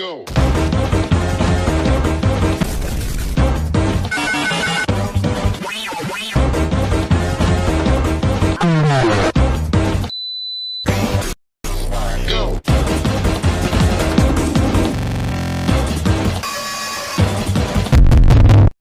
go.